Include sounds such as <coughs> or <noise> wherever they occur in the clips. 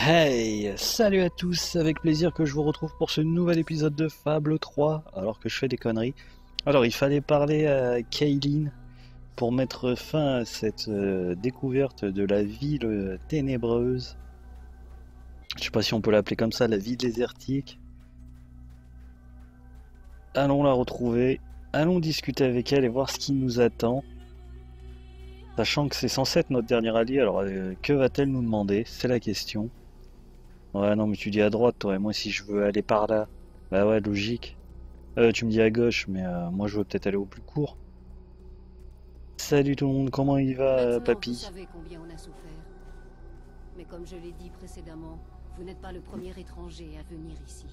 Hey, salut à tous, avec plaisir que je vous retrouve pour ce nouvel épisode de Fable 3, alors que je fais des conneries. Alors, il fallait parler à Kaylin pour mettre fin à cette euh, découverte de la ville ténébreuse. Je sais pas si on peut l'appeler comme ça, la ville désertique. Allons la retrouver, allons discuter avec elle et voir ce qui nous attend. Sachant que c'est censé être notre dernier allié, alors euh, que va-t-elle nous demander? C'est la question. Ouais, non, mais tu dis à droite, toi, et moi si je veux aller par là. Bah ouais, logique. Euh, tu me dis à gauche, mais euh, moi je veux peut-être aller au plus court. Salut tout le monde, comment il va, euh, Maintenant, papy Vous savez combien on a souffert. Mais comme je l'ai dit précédemment, vous n'êtes pas le premier étranger à venir ici.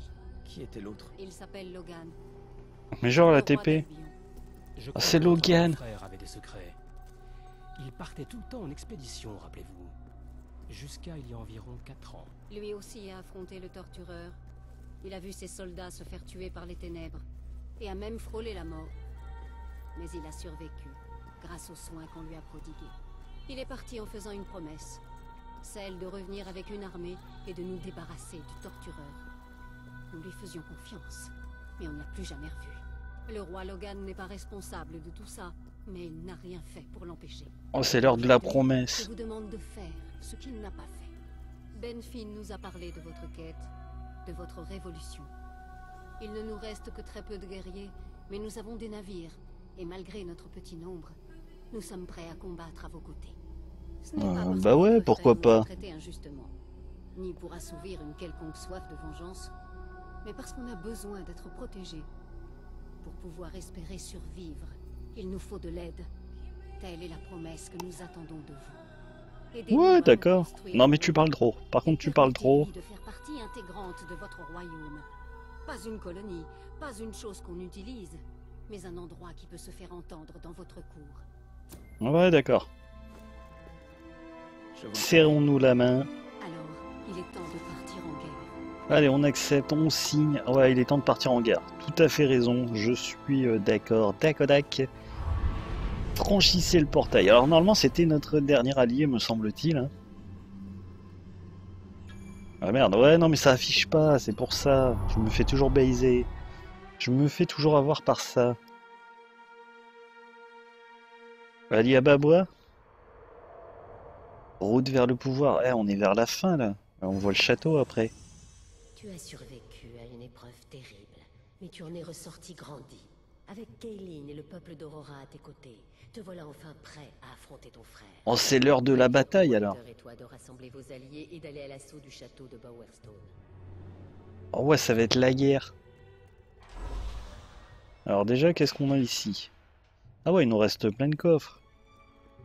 Qui était l'autre? Il s'appelle Logan. Mais genre la TP Ah, c'est Logan. frère avait des secrets. Il partait tout le temps en expédition, rappelez-vous. Jusqu'à il y a environ 4 ans. Lui aussi a affronté le tortureur. Il a vu ses soldats se faire tuer par les ténèbres et a même frôlé la mort. Mais il a survécu grâce aux soins qu'on lui a prodigués. Il est parti en faisant une promesse, celle de revenir avec une armée et de nous débarrasser du tortureur. Nous lui faisions confiance, mais on ne l'a plus jamais revu. Le roi Logan n'est pas responsable de tout ça, mais il n'a rien fait pour l'empêcher. Oh, c'est l'heure de la promesse. Je vous demande de faire ce qu'il n'a pas fait. Benfin nous a parlé de votre quête, de votre révolution. Il ne nous reste que très peu de guerriers, mais nous avons des navires, et malgré notre petit nombre, nous sommes prêts à combattre à vos côtés. Ce n'est Euh, pas parce bah ouais, pourquoi pas. injustement, ni pour assouvir une quelconque soif de vengeance, mais parce qu'on a besoin d'être protégés. Pour pouvoir espérer survivre, il nous faut de l'aide. Telle est la promesse que nous attendons de vous. Ouais, d'accord. Non, mais tu parles trop. Par contre, tu parles trop. permettez-lui de faire partie intégrante de votre royaume. Pas une colonie, pas une chose qu'on utilise, mais un endroit qui peut se faire entendre dans votre cour. Ouais, d'accord. Serrons-nous la main. Alors, il est temps de partir en guerre. Allez, on accepte, on signe. Ouais, il est temps de partir en guerre. Tout à fait raison, je suis euh, d'accord. Dakodak. Franchissez le portail. Alors, normalement, c'était notre dernier allié, me semble-t-il. hein. Ah merde, ouais, non, mais ça affiche pas, c'est pour ça. Je me fais toujours baiser. Je me fais toujours avoir par ça. Ali Ababois Route vers le pouvoir. Eh, on est vers la fin, là. On voit le château après. Tu as survécu à une épreuve terrible, mais tu en es ressorti grandi. Avec Kaylin et le peuple d'Aurora à tes côtés, te voilà enfin prêt à affronter ton frère. Oh, c'est l'heure de la bataille alors. Et toi de rassembler vos alliés et d'aller à l'assaut du château de Bowerstone. Oh ouais, ça va être la guerre. Alors déjà, qu'est-ce qu'on a ici? Ah ouais, il nous reste plein de coffres.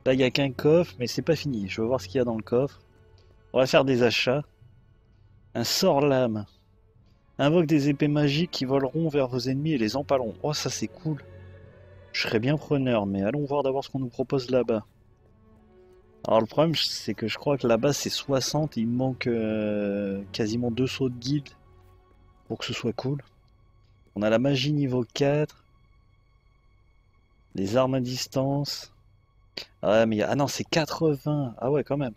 Là, il n'y a qu'un coffre, mais c'est pas fini. Je veux voir ce qu'il y a dans le coffre. On va faire des achats. Un sort lame. Invoque des épées magiques qui voleront vers vos ennemis et les empaleront. Oh, ça c'est cool. Je serais bien preneur, mais allons voir d'abord ce qu'on nous propose là-bas. Alors le problème, c'est que je crois que là-bas c'est 60 et il me manque euh, quasiment deux sauts de guilde pour que ce soit cool. On a la magie niveau 4. Les armes à distance. Ah mais ah non, c'est 80. Ah ouais, quand même.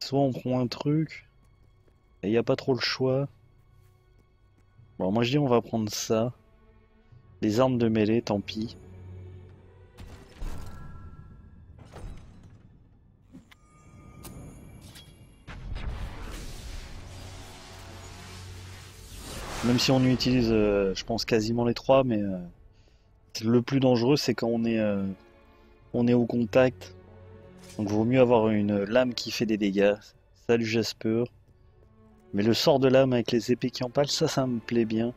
Soit on prend un truc il n'y a pas trop le choix. Bon, moi je dis on va prendre ça. Les armes de mêlée, tant pis. Même si on utilise, euh, je pense, quasiment les trois, mais euh, le plus dangereux, c'est quand on est, euh, on est au contact. Donc, vaut mieux avoir une lame qui fait des dégâts. Salut Jasper. Mais le sort de lame avec les épées qui empalent, ça, ça me plaît bien.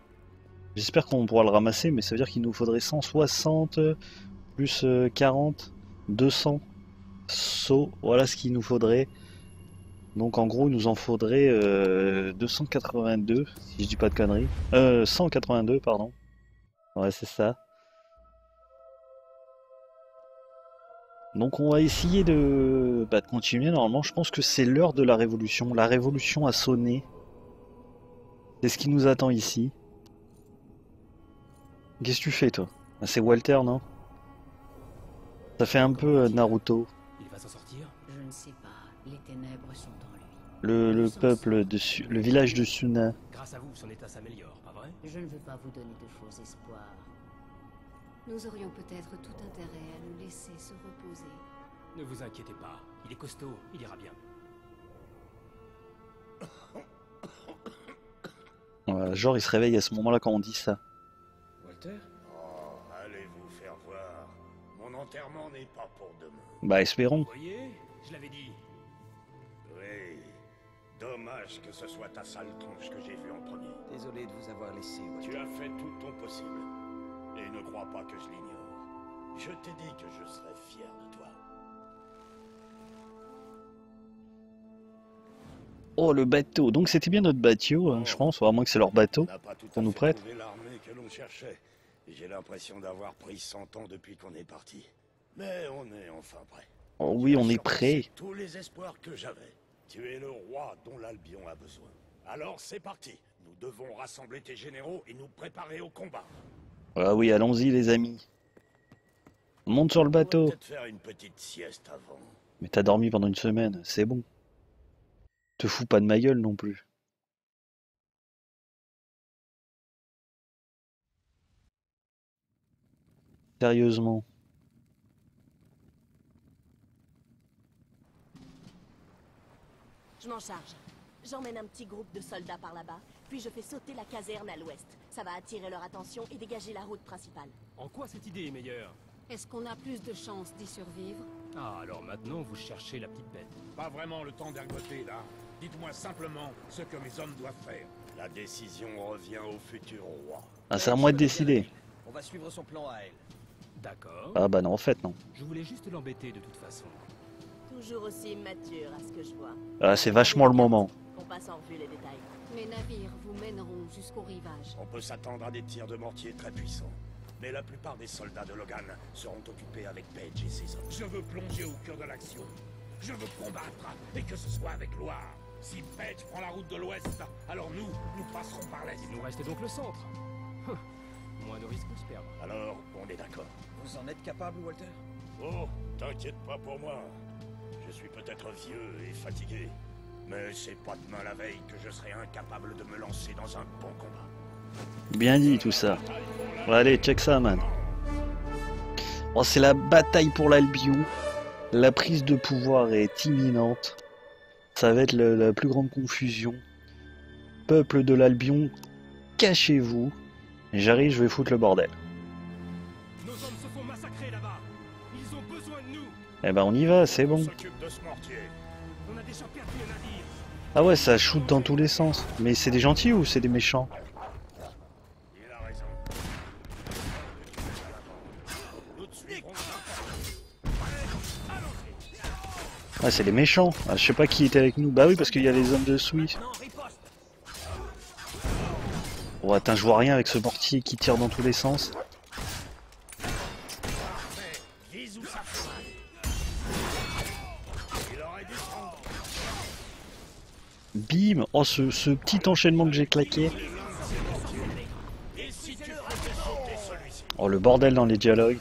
J'espère qu'on pourra le ramasser, mais ça veut dire qu'il nous faudrait 160 plus euh, 40, 200 sauts. Voilà ce qu'il nous faudrait. Donc en gros, il nous en faudrait euh, 282, si je dis pas de conneries. Euh, 182, pardon. Ouais, c'est ça. Donc on va essayer de, bah, de continuer. Normalement, je pense que c'est l'heure de la révolution. La révolution a sonné. C'est ce qui nous attend ici. Qu'est-ce que tu fais, toi? Ah, C'est Walter, non? Ça fait un peu euh, Naruto. Il va s'en sortir? Je ne sais pas. Les ténèbres sont en lui. Le, le peuple de Su- le village de Suna. Grâce à vous, son état s'améliore, pas vrai? Je ne veux pas vous donner de faux espoirs. Nous aurions peut-être tout intérêt à le laisser se reposer. Ne vous inquiétez pas. Il est costaud, il ira bien. Voilà, <coughs> genre il se réveille à ce moment-là quand on dit ça. Walter? Oh, allez vous faire voir. Mon enterrement n'est pas pour demain. Bah espérons. Vous voyez Je l'avais dit. Oui. Dommage que ce soit ta sale tronche que j'ai vue en premier. Désolé de vous avoir laissé, Walter. Tu as fait tout ton possible. Et ne crois pas que je l'ignore. Je t'ai dit que je serais fier de toi. Oh le bateau. Donc c'était bien notre bateau, hein, je pense, ou à moins que c'est leur bateau. Qu'on nous prête. trouvé l'armée que l'on cherchait. Et J'ai l'impression d'avoir pris 100 ans depuis qu'on est parti. Mais on est enfin prêt. Oh oui, on est prêt. Tous les espoirs que j'avais. Tu es le roi dont l'Albion a besoin. Alors c'est parti. Nous devons rassembler tes généraux et nous préparer au combat. Ah oui, allons-y les amis. On monte sur le bateau. peut-être faire une petite sieste avant. Mais t'as dormi pendant une semaine, c'est bon. Te fous pas de ma gueule non plus. Sérieusement. Je m'en charge. J'emmène un petit groupe de soldats par là-bas, puis je fais sauter la caserne à l'ouest. Ça va attirer leur attention et dégager la route principale. En quoi cette idée est meilleure? Est-ce qu'on a plus de chances d'y survivre? Ah, alors maintenant vous cherchez la petite bête. Pas vraiment le temps d'ergoter, là. Dites-moi simplement ce que mes hommes doivent faire. La décision revient au futur roi. Ah, c'est à moi de décider. On va suivre son plan à elle. D'accord. Ah bah non, en fait non. Je voulais juste l'embêter de toute façon. Toujours aussi immature à ce que je vois. Ah, c'est vachement le moment. On passe en revue les détails. Mes navires vous mèneront jusqu'au rivage. On peut s'attendre à des tirs de mortier très puissants. Mais la plupart des soldats de Logan seront occupés avec Page et ses hommes. Je veux plonger au cœur de l'action. Je veux combattre, et que ce soit avec gloire. Si Page prend la route de l'ouest, alors nous, nous passerons par l'est. Il nous reste donc le centre. Hum. Moins de risques de se perdre. Alors, on est d'accord. Vous en êtes capable, Walter? Oh, t'inquiète pas pour moi. Je suis peut-être vieux et fatigué. Mais c'est pas demain la veille que je serai incapable de me lancer dans un bon combat. Bien dit tout ça. Bon, allez, check ça, man. Bon, c'est la bataille pour l'Albion. La prise de pouvoir est imminente. Ça va être le- la plus grande confusion. Peuple de l'Albion, cachez-vous. J'arrive, je vais foutre le bordel. Nos hommes se font massacrer là-bas. Ils ont besoin de nous. Eh ben, on y va, c'est On bon. s'occupe de ce mortier. On a déjà perdu. Ah ouais, ça shoot dans tous les sens. Mais c'est des gentils ou c'est des méchants. Ah, c'est des méchants. Ah, je sais pas qui était avec nous. Bah oui, parce qu'il y a les hommes de Swift. Oh, attends, je vois rien avec ce mortier qui tire dans tous les sens. Vise où ça fait mal. Il aurait dû prendre. Bim Oh, ce, petit enchaînement que j'ai claqué. Oh, le bordel dans les dialogues.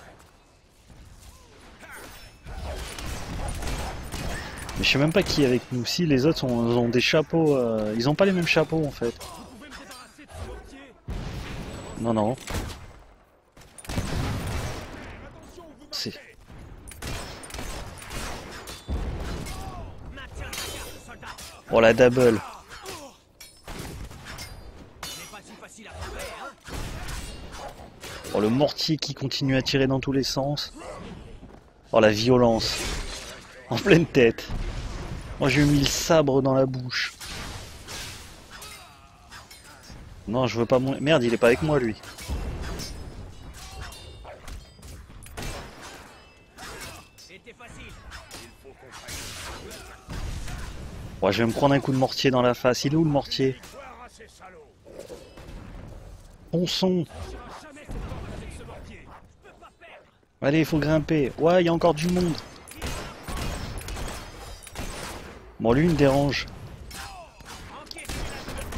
Mais je sais même pas qui est avec nous. Si, les autres ont, des chapeaux. euh, Ils ont pas les mêmes chapeaux en fait. Non, non. C'est. Oh la double. Oh le mortier qui continue à tirer dans tous les sens. Oh la violence. En pleine tête. Moi j'ai mis le sabre dans la bouche. Non, je veux pas mon... Merde, il est pas avec moi lui. Ouais, je vais me prendre un coup de mortier dans la face. Il est où le mortier salauds. Ponçon Allez, il faut grimper. Ouais, il y a encore du monde. Bon, lui, il me dérange.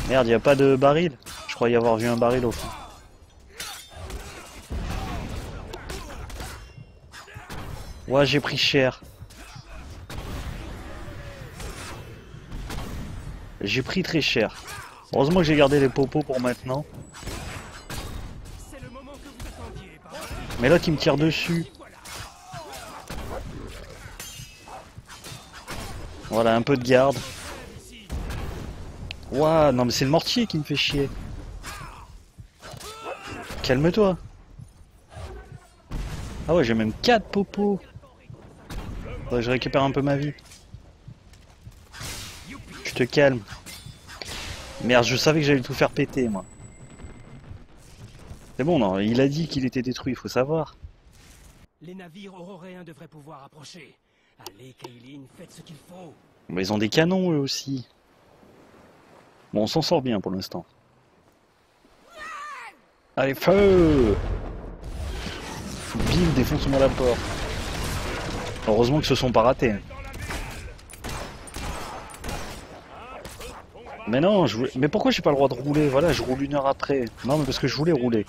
Merde, il a pas de baril. Je crois y avoir vu un baril au fond. Ouais, j'ai pris cher. J'ai pris très cher. Heureusement que j'ai gardé les popos pour maintenant. Mais là, qui me tire dessus. Voilà, un peu de garde. Ouah, non mais c'est le mortier qui me fait chier. Calme-toi. Ah ouais, j'ai même 4 popos. Je récupère un peu ma vie. Te calme. Merde, je savais que j'allais tout faire péter, moi. C'est bon, non, il a dit qu'il était détruit, il faut savoir. Les navires auroréens devraient pouvoir approcher. Allez, Kaylin, faites ce qu'il faut. Mais ils ont des canons, eux aussi. Bon, on s'en sort bien pour l'instant. Allez, feu Bim, défonce-moi la porte. Heureusement que ce sont pas ratés. Mais non, je voulais- mais pourquoi j'ai pas le droit de rouler? Voilà, je roule une heure après. Non, mais parce que je voulais rouler.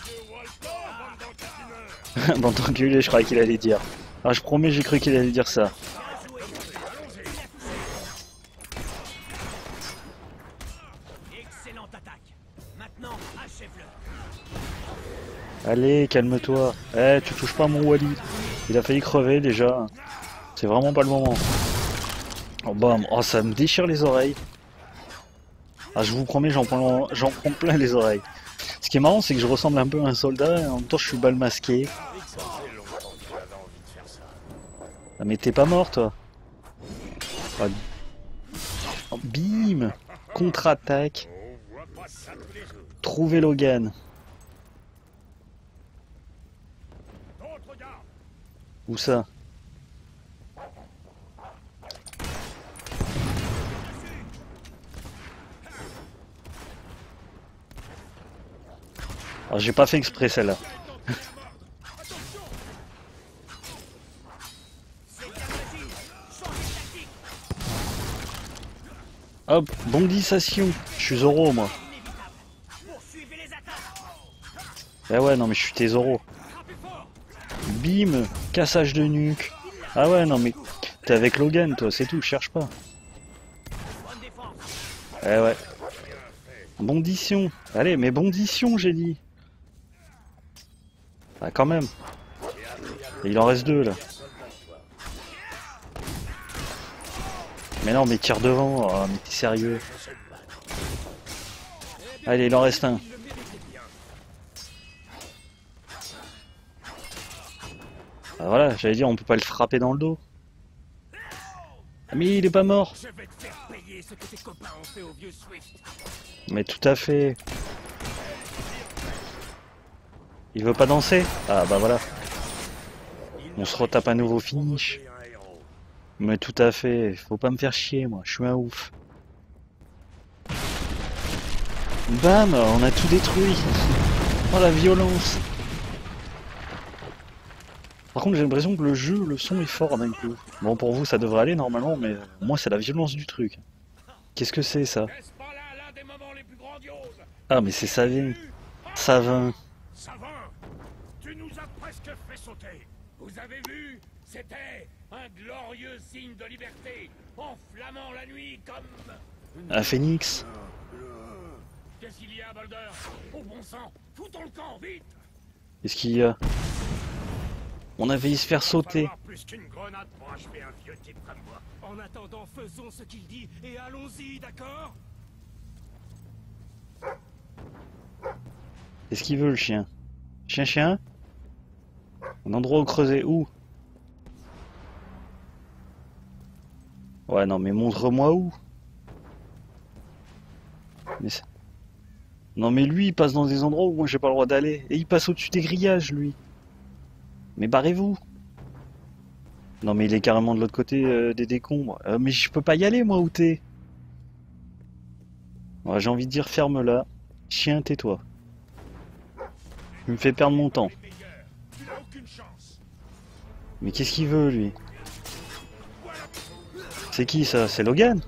<laughs> Bande d'enculés, je croyais qu'il allait dire. Ah, je promets, j'ai cru qu'il allait dire ça. Allez, calme-toi. Eh, tu touches pas mon Wally. Il a failli crever déjà. C'est vraiment pas le moment. Oh bam, oh ça me déchire les oreilles. Ah, je vous promets, j'en prends, prends plein les oreilles. Ce qui est marrant, c'est que je ressemble un peu à un soldat en même temps je suis bal masqué. Ah, mais t'es pas mort, toi. Ah. Bim Contre-attaque. Trouver Logan. Où ça? Alors j'ai pas fait exprès celle-là. Hop, bondissation. Je suis Zoro moi. Eh ouais, non mais je suis tes Zoro. Bim, cassage de nuque. Ah ouais, non mais t'es avec Logan toi, c'est tout, cherche pas. Eh ouais. Bondition. Allez, mais bondition, j'ai dit. Ah quand même. Et il en reste deux là. Mais non, mais tire devant. Oh, mais t'es sérieux. Allez, il en reste un. Ah, voilà, j'allais dire, on peut pas le frapper dans le dos. Ah, mais il est pas mort. Mais tout à fait. Il veut pas danser Ah bah voilà. On se retape un nouveau finish. Mais tout à fait. Faut pas me faire chier moi. Je suis un ouf. Bam On a tout détruit. Oh la violence. Par contre j'ai l'impression que le jeu, le son est fort d'un coup. Bon pour vous ça devrait aller normalement mais moi c'est la violence du truc. Qu'est-ce que c'est ça? Ah mais c'est. Savin. Savin, tu nous as presque fait sauter. Vous avez vu C'était un glorieux signe de liberté, enflammant la nuit comme... Un phénix. Qu'est-ce qu'il y a, Balder? Au bon sang, foutons le camp, vite Qu'est-ce qu'il y a? On a failli se faire sauter. Plus qu'une grenade pour achever un vieux type comme moi. En attendant, faisons ce qu'il dit et allons-y, d'accord? Qu'est-ce qu'il veut le chien? Chien chien? Un endroit où creuser où Ouais non mais montre-moi où Non mais lui il passe dans des endroits où moi j'ai pas le droit d'aller. Et il passe au-dessus des grillages lui. Mais barrez-vous Non mais il est carrément de l'autre côté euh, des décombres. Euh, mais je peux pas y aller moi où t'es j'ai envie de dire ferme-la. Chien tais-toi. Il me fait perdre mon temps. Mais qu'est-ce qu'il veut lui? C'est qui ça? C'est Logan?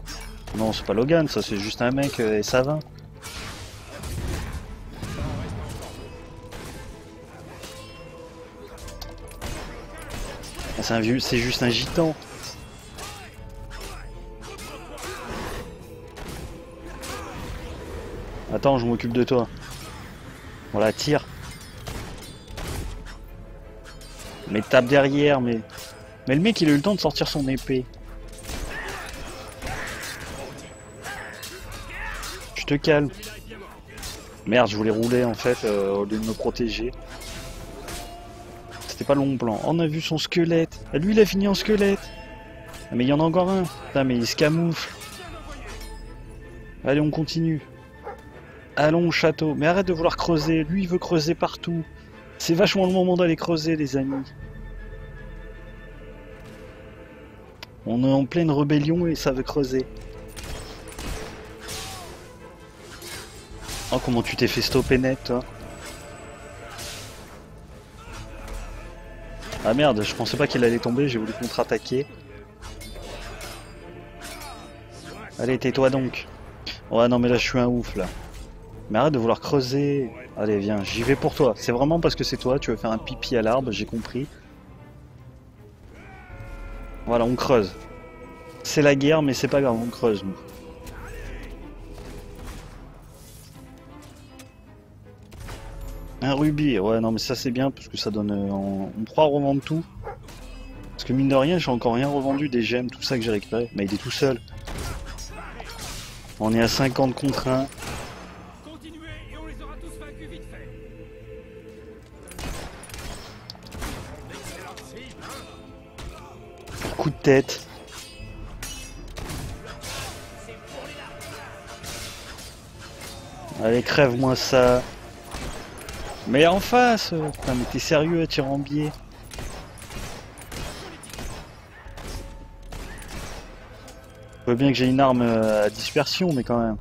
Non, c'est pas Logan, ça c'est juste un mec euh, et ça va. Ah, C'est vieux, juste un gitan. Attends, je m'occupe de toi. Voilà, tire. Mais tape derrière, mais... Mais le mec, il a eu le temps de sortir son épée. Je te calme. Merde, je voulais rouler en fait, euh, au lieu de me protéger. C'était pas long plan. On a vu son squelette. Ah, lui, il a fini en squelette. Ah, mais il y en a encore un. Putain, mais il se camoufle. Allez, on continue. Allons au château. Mais arrête de vouloir creuser. Lui, il veut creuser partout. C'est vachement le moment d'aller creuser, les amis. On est en pleine rébellion et ça veut creuser. Oh, comment tu t'es fait stopper net, toi Ah merde, je pensais pas qu'il allait tomber, j'ai voulu contre-attaquer. Allez, tais-toi donc. Ouais, non, mais là, je suis un ouf, là. Mais arrête de vouloir creuser. Allez, viens, j'y vais pour toi. C'est vraiment parce que c'est toi, tu veux faire un pipi à l'arbre, j'ai compris. Voilà, on creuse. C'est la guerre, mais c'est pas grave, on creuse, nous. Un rubis, ouais, non, mais ça c'est bien parce que ça donne. euh, On, on revendre tout. Parce que mine de rien, j'ai encore rien revendu des gemmes, tout ça que j'ai récupéré. Mais il est tout seul. On est à 50 contre 1. Tête. Allez, crève-moi ça. Mais en face euh, Putain, mais t'es sérieux, biais Je veux bien que j'ai une arme euh, à dispersion, mais quand même.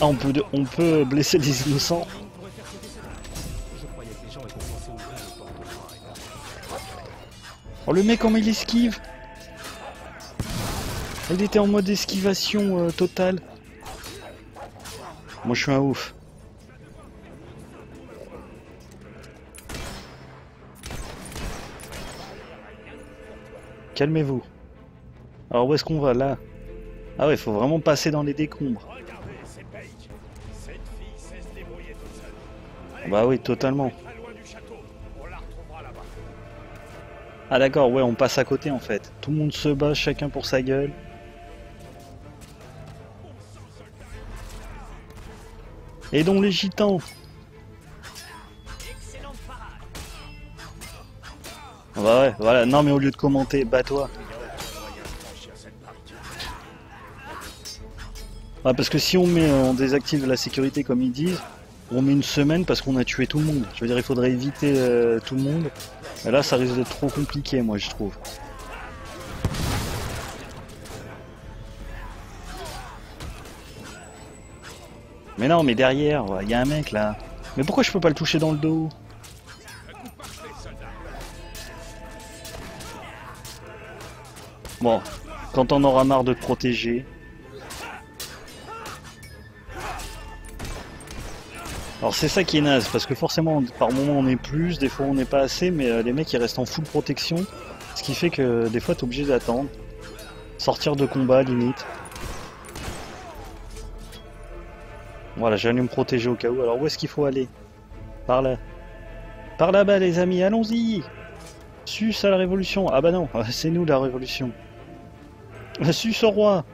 Ah, on peut, on peut blesser les innocents Oh le mec comment il esquive Il était en mode esquivation euh, totale. Moi je suis un ouf. Calmez-vous. Alors où est-ce qu'on va là? Ah ouais, il faut vraiment passer dans les décombres. Bah oui, totalement. Ah d'accord, ouais, on passe à côté en fait. Tout le monde se bat, chacun pour sa gueule. Et donc les gitans Bah ouais, voilà, non mais au lieu de commenter, bats-toi. Ah, parce que si on met, on désactive la sécurité comme ils disent, on met une semaine parce qu'on a tué tout le monde. Je veux dire, il faudrait éviter euh, tout le monde. Et là, ça risque d'être trop compliqué, moi, je trouve. Mais non, mais derrière, il y a un mec là. Mais pourquoi je peux pas le toucher dans le dos? Bon, quand on aura marre de te protéger. Alors c'est ça qui est naze, parce que forcément par moment on est plus, des fois on n'est pas assez, mais euh, les mecs ils restent en full protection, ce qui fait que des fois t'es obligé d'attendre. Sortir de combat limite. Voilà, j'ai allé me protéger au cas où. Alors où est-ce qu'il faut aller? Par là. Par là-bas les amis, allons-y Sus à la révolution Ah bah non, <laughs> c'est nous la révolution. Sus au roi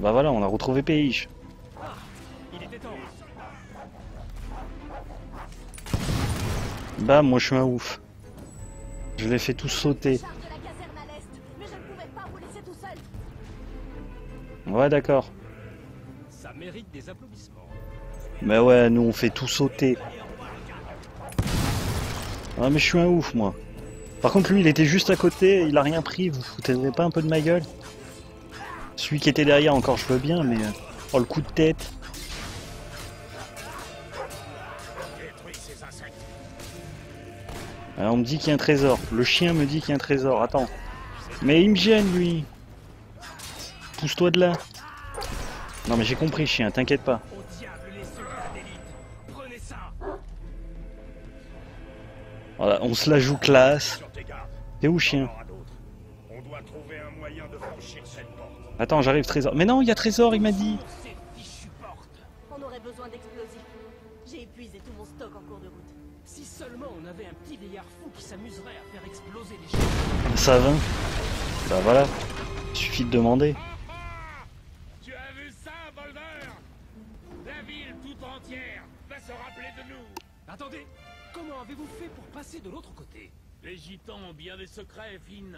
Bah voilà, on a retrouvé temps. Bah moi je suis un ouf. Je les fais tous sauter. Charge de la caserne à l'est, mais je ne pouvais pas vous laisser tout seul. Ouais d'accord. Ça ouais, nous on fait tout sauter. Ah mais je suis un ouf moi. Par contre lui il était juste à côté, il a rien pris, vous foutez pas un peu de ma gueule? Celui qui était derrière encore je veux bien mais... Euh, oh le coup de tête on me dit qu'il y a un trésor. Le chien me dit qu'il y a un trésor. Attends. Mais il me gêne lui Pousse-toi de là Non mais j'ai compris chien, t'inquiète pas. Voilà, on se la joue classe. T'es où chien? Attends, j'arrive, Trésor. Mais non, il y a Trésor, il m'a dit. Ces fichues portes On aurait besoin d'explosifs. J'ai épuisé tout mon stock en cours de route. Si seulement on avait un petit vieillard fou qui s'amuserait à faire exploser les choses. Ça va. Bah voilà. Suffit de demander. Tu as vu ça, Boulder La ville tout entière va se rappeler de nous. Attendez, comment avez-vous fait pour passer de l'autre côté? Les gitans ont bien des secrets, Finn.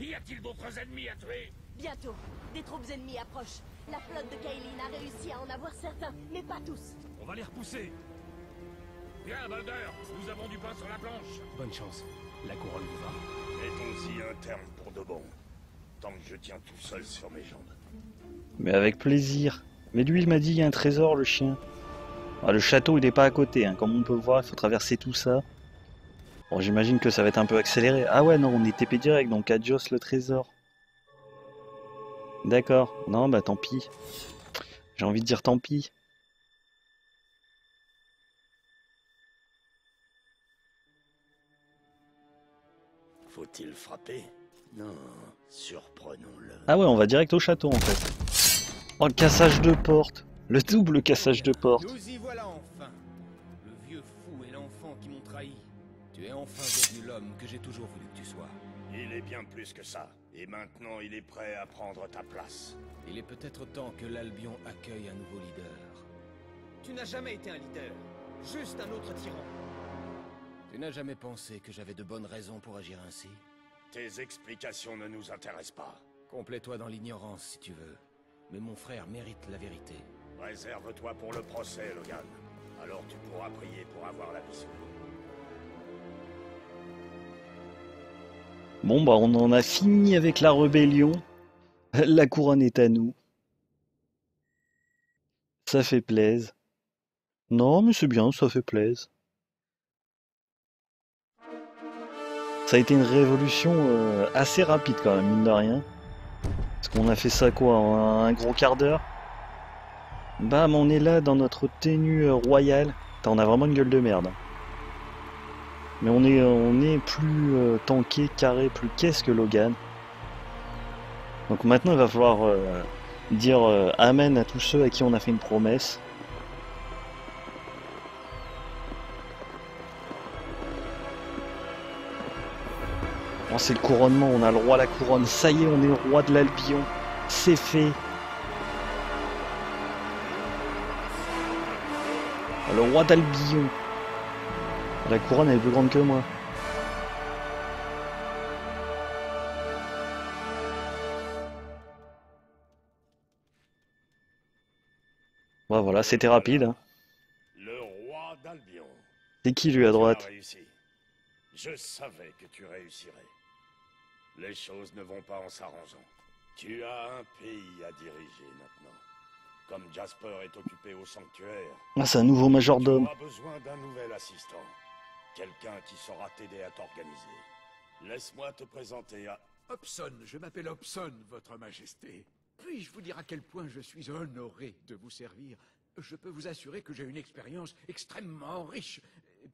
Y a-t-il d'autres ennemis à tuer? Bientôt, des troupes ennemies approchent. La flotte de Kaylin a réussi à en avoir certains, mais pas tous. On va les repousser. Viens, Boulder, nous avons du pain sur la planche. Bonne chance. La couronne vous va. Mettons-y un terme pour de bon. Tant que je tiens tout seul sur mes jambes. Mais avec plaisir. Mais lui, il m'a dit il y a un trésor, le chien. Ah, le château, il est pas à côté. Hein. Comme on peut le voir, il faut traverser tout ça. Bon, j'imagine que ça va être un peu accéléré. Ah ouais, non, on est TP direct, donc adios le trésor. D'accord. Non, bah tant pis. J'ai envie de dire tant pis. Faut-il frapper? Non, surprenons-le. Ah ouais, on va direct au château, en fait. Oh, le cassage de porte. Le double cassage de porte. Nous y voilà enfin. Le vieux fou et l'enfant qui m'ont trahi. Tu es enfin devenu l'homme que j'ai toujours voulu que tu sois. Il est bien plus que ça. Et maintenant, il est prêt à prendre ta place. Il est peut-être temps que l'Albion accueille un nouveau leader. Tu n'as jamais été un leader, juste un autre tyran. Tu n'as jamais pensé que j'avais de bonnes raisons pour agir ainsi? Tes explications ne nous intéressent pas. Complais-toi dans l'ignorance si tu veux. Mais mon frère mérite la vérité. Réserve-toi pour le procès, Logan. Alors tu pourras prier pour avoir la vie Bon, bah, on en a fini avec la rébellion. La couronne est à nous. Ça fait plaise. Non, mais c'est bien, ça fait plaise. Ça a été une révolution euh, assez rapide quand même, mine de rien. Parce qu'on a fait ça quoi, un gros quart d'heure Bam, on est là dans notre tenue euh, royale. Putain, on a vraiment une gueule de merde. Mais on est, on est plus euh, tanké, carré, plus qu'est-ce que Logan. Donc maintenant, il va falloir euh, dire euh, Amen à tous ceux à qui on a fait une promesse. Bon, c'est le couronnement, on a le roi à la couronne. Ça y est, on est le roi de l'Albion. C'est fait. Le roi d'Albion. La couronne elle est plus grande que moi. Ouais, voilà, c'était rapide. hein. Le roi d'Albion. C'est qui lui à Tu droite. Je savais que tu réussirais. Les choses ne vont pas en s'arrangeant. Tu as un pays à diriger maintenant. Comme Jasper est occupé au sanctuaire, Ah, c'est un nouveau tu majordome. auras besoin d'un nouvel assistant. Quelqu'un qui saura t'aider à t'organiser. Laisse-moi te présenter à... Hobson, je m'appelle Hobson, Votre Majesté. Puis-je vous dire à quel point je suis honoré de vous servir? Je peux vous assurer que j'ai une expérience extrêmement riche,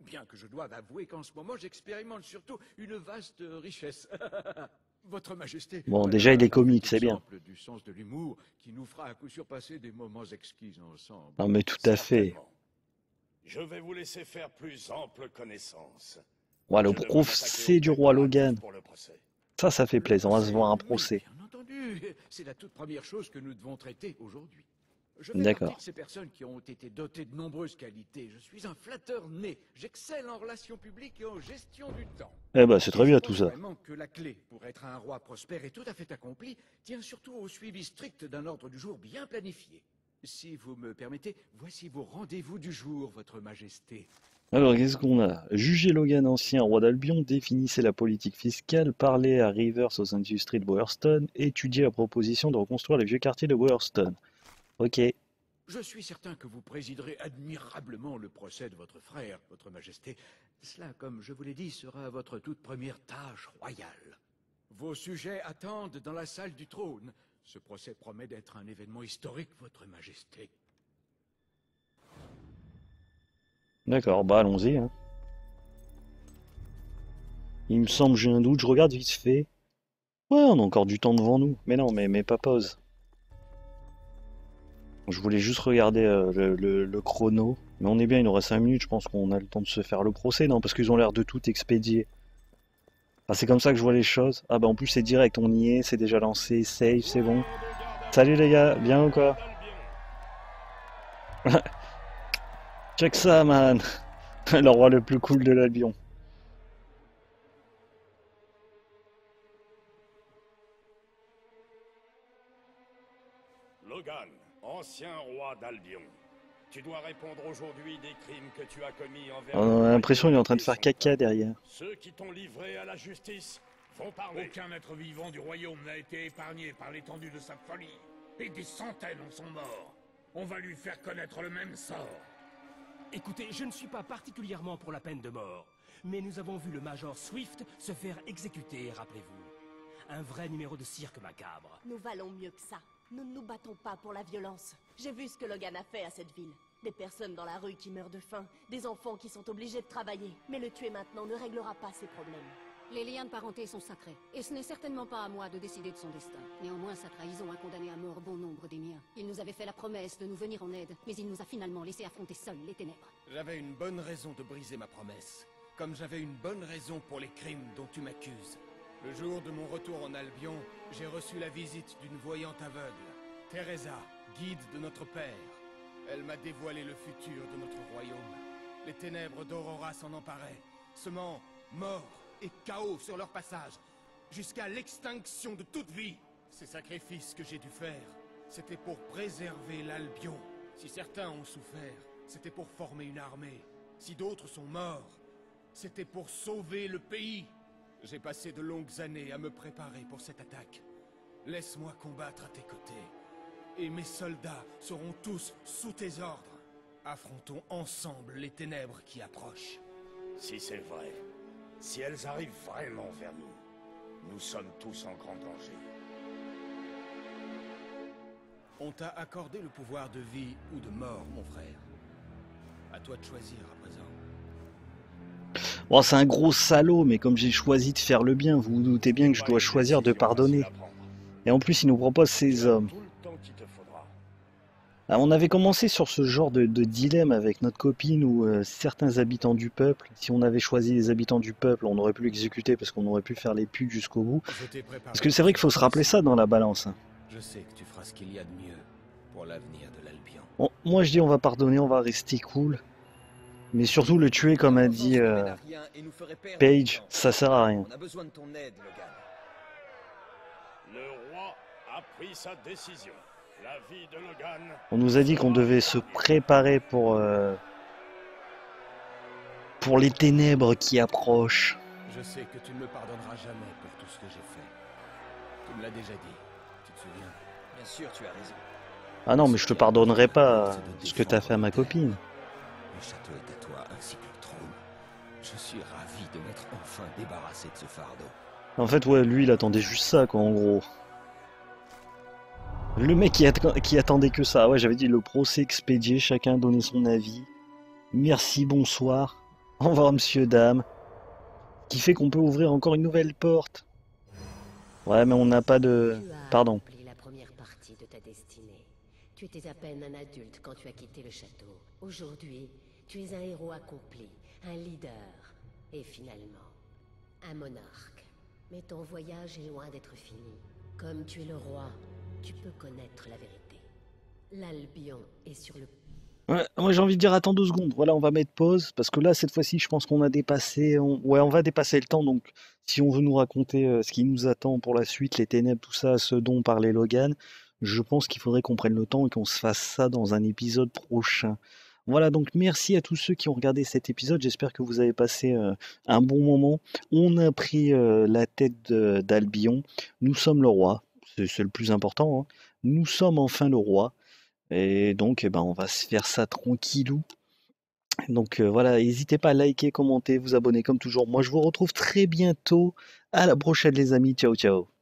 bien que je doive avouer qu'en ce moment j'expérimente surtout une vaste richesse. <laughs> Votre Majesté. Bon, déjà, il est comique, c'est bien. exemple du sens de l'humour qui nous fera à coup sûr passer des moments exquis ensemble. Non, mais tout à fait. Je vais vous laisser faire plus ample connaissance. Ouais, le prof, c'est du roi Logan. Ça, ça fait plaisir. On va se voir un procès. Bien entendu, c'est la toute première chose que nous devons traiter aujourd'hui. Je fais D'accord. partie de ces personnes qui ont été dotées de nombreuses qualités. Je suis un flatteur né. J'excelle en relations publiques et en gestion du temps. Eh ben, c'est très bien tout ça. Vraiment que la clé pour être un roi prospère et tout à fait accompli tient surtout au suivi strict d'un ordre du jour bien planifié. Si vous me permettez, voici vos rendez-vous du jour, Votre Majesté. Alors, qu'est-ce qu'on a? Juger Logan ancien roi d'Albion, définissez la politique fiscale, parler à Rivers aux industries de Bowerston, étudier la proposition de reconstruire les vieux quartiers de Bowerston. Ok. Je suis certain que vous présiderez admirablement le procès de votre frère, Votre Majesté. Cela, comme je vous l'ai dit, sera votre toute première tâche royale. Vos sujets attendent dans la salle du trône. Ce procès promet d'être un événement historique, Votre Majesté. D'accord, bah allons-y. hein. Il me semble, j'ai un doute, je regarde vite fait. Ouais, on a encore du temps devant nous. Mais non, mais, mais pas pause. Je voulais juste regarder euh, le, le- chrono. Mais on est bien, il nous reste 5 minutes, je pense qu'on a le temps de se faire le procès, non? Parce qu'ils ont l'air de tout expédier. Ah, c'est comme ça que je vois les choses. Ah bah en plus c'est direct, on y est, c'est déjà lancé, save, c'est bon. Salut les gars, bien ou quoi? <laughs> Check ça man <laughs> Le roi le plus cool de l'Albion. Logan, ancien roi d'Albion. Tu dois répondre aujourd'hui des crimes que tu as commis envers... On a l'impression qu'il est en train de faire caca derrière. Ceux qui t'ont livré à la justice vont parler. Aucun être vivant du royaume n'a été épargné par l'étendue de sa folie. Et des centaines en sont morts. On va lui faire connaître le même sort. Écoutez, je ne suis pas particulièrement pour la peine de mort, mais nous avons vu le Major Swift se faire exécuter, rappelez-vous. Un vrai numéro de cirque macabre. Nous valons mieux que ça. Nous ne nous battons pas pour la violence. J'ai vu ce que Logan a fait à cette ville. Des personnes dans la rue qui meurent de faim, des enfants qui sont obligés de travailler. Mais le tuer maintenant ne réglera pas ces problèmes. Les liens de parenté sont sacrés, et ce n'est certainement pas à moi de décider de son destin. Néanmoins, sa trahison a condamné à mort bon nombre des miens. Il nous avait fait la promesse de nous venir en aide, mais il nous a finalement laissé affronter seuls les ténèbres. J'avais une bonne raison de briser ma promesse. Comme j'avais une bonne raison pour les crimes dont tu m'accuses. Le jour de mon retour en Albion, j'ai reçu la visite d'une voyante aveugle. Teresa, guide de notre père. Elle m'a dévoilé le futur de notre royaume. Les ténèbres d'Aurora s'en emparaient, semant mort et chaos sur leur passage, jusqu'à l'extinction de toute vie. Ces sacrifices que j'ai dû faire, c'était pour préserver l'Albion. Si certains ont souffert, c'était pour former une armée. Si d'autres sont morts, c'était pour sauver le pays. J'ai passé de longues années à me préparer pour cette attaque. Laisse-moi combattre à tes côtés. Et mes soldats seront tous sous tes ordres. Affrontons ensemble les ténèbres qui approchent. Si c'est vrai, si elles arrivent vraiment vers nous, nous sommes tous en grand danger. On t'a accordé le pouvoir de vie ou de mort, mon frère. À toi de choisir à présent. Bon, c'est un gros salaud, mais comme j'ai choisi de faire le bien, vous vous doutez bien que je dois choisir de pardonner. Et en plus, il nous propose ses hommes. Ah, on avait commencé sur ce genre de, de dilemme avec notre copine où euh, certains habitants du peuple, si on avait choisi les habitants du peuple, on aurait pu l'exécuter parce qu'on aurait pu faire les putes jusqu'au bout. Parce que c'est vrai qu'il faut se rappeler ça dans la balance. Je sais que tu feras ce qu'il y a de mieux pour l'avenir de l'Albion. Bon, moi je dis on va pardonner, on va rester cool. Mais surtout le tuer comme a dit euh, Paige, ça sert à rien. On a besoin de ton aide, Logan. Le roi a pris sa décision. La vie de Logan. On nous a dit qu'on devait se préparer pour euh, pour les ténèbres qui approchent. Je sais que tu ne me pardonneras jamais pour tout ce que j'ai fait. Tu me l'as déjà dit. Tu te souviens? Bien sûr, tu as raison. Ah non, mais je te pardonnerai pas ce que t'as fait à ma copine. Le château est à toi ainsi que le trône. Je suis ravi de m'être enfin débarrassé de ce fardeau. En fait, ouais, lui il attendait juste ça quoi, en gros. Le mec qui, att- qui attendait que ça. Ouais, j'avais dit le procès expédié, chacun donnait son avis. Merci, bonsoir. Au revoir, monsieur, dame. Qui fait qu'on peut ouvrir encore une nouvelle porte. Ouais, mais on n'a pas de. Pardon. accompli la première partie de ta destinée. Tu étais à peine un adulte quand tu as quitté le château. Aujourd'hui, tu es un héros accompli, un leader, et finalement, un monarque. Mais ton voyage est loin d'être fini. Comme tu es le roi, tu peux connaître la vérité. L'Albion est sur le Ouais, moi j'ai envie de dire attends deux secondes. Voilà, on va mettre pause parce que là cette fois-ci, je pense qu'on a dépassé. on- Ouais, on va dépasser le temps. Donc, si on veut nous raconter euh, ce qui nous attend pour la suite, les ténèbres, tout ça, ce dont parlait Logan, je pense qu'il faudrait qu'on prenne le temps et qu'on se fasse ça dans un épisode prochain. Voilà, donc merci à tous ceux qui ont regardé cet épisode. J'espère que vous avez passé euh, un bon moment. On a pris euh, la tête d'Albion. Nous sommes le roi. C'est c'est le plus important. hein. Nous sommes enfin le roi. Et donc, eh ben, on va se faire ça tranquillou. Donc euh, voilà, n'hésitez pas à liker, commenter, vous abonner comme toujours. Moi, je vous retrouve très bientôt. À la prochaine, les amis. Ciao, ciao.